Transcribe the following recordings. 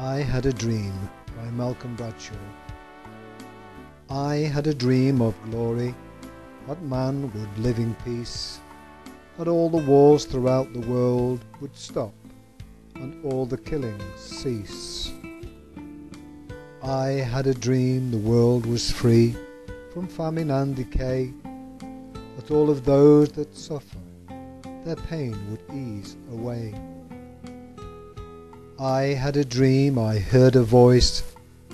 I Had a Dream by Malcolm Bradshaw. I had a dream of glory, that man would live in peace, that all the wars throughout the world would stop and all the killings cease. I had a dream the world was free from famine and decay, that all of those that suffer their pain would ease away. I had a dream, I heard a voice,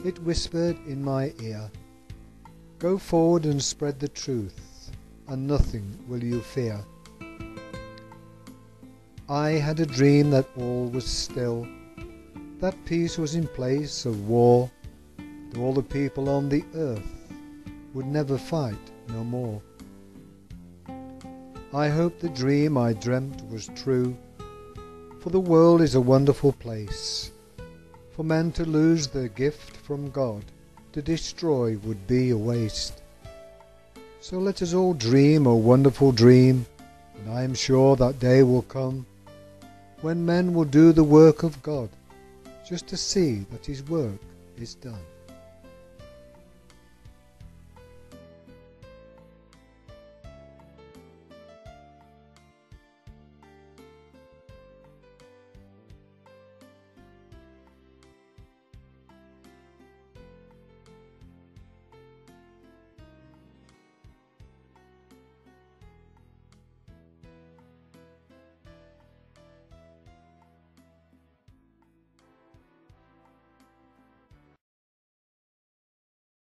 it whispered in my ear, Go forward and spread the truth, and nothing will you fear. I had a dream that all was still, that peace was in place of war, that all the people on the earth would never fight no more. I hope the dream I dreamt was true, for the world is a wonderful place. For men to lose their gift from God, to destroy would be a waste. So let us all dream a wonderful dream, and I am sure that day will come when men will do the work of God, just to see that His work is done.